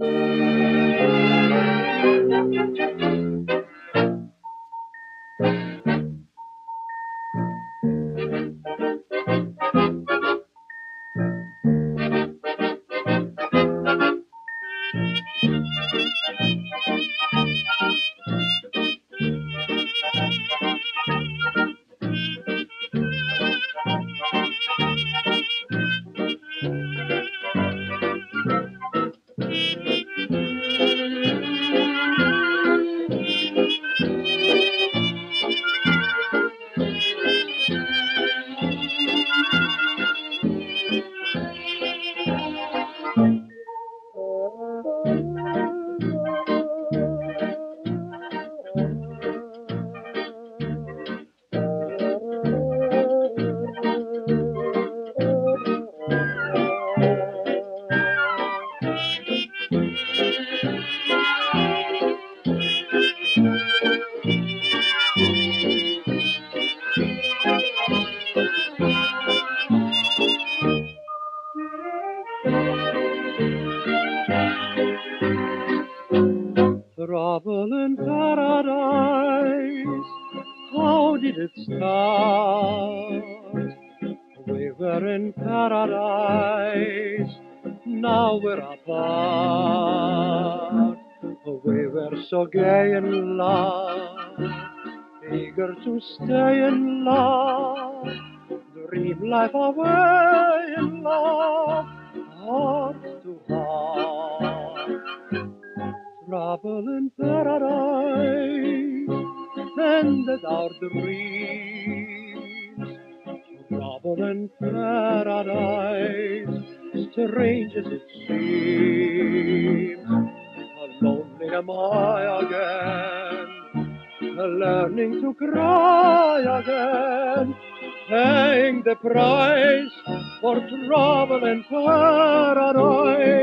Thank you. Trouble in paradise, how did it start? We were in paradise, now we're apart. We were so gay in love, eager to stay in love, dream life away in love, heart to heart. Trouble in paradise ended our dreams. Trouble in paradise, strange as it seems. Lonely am I again, learning to cry again, paying the price for trouble and paradise.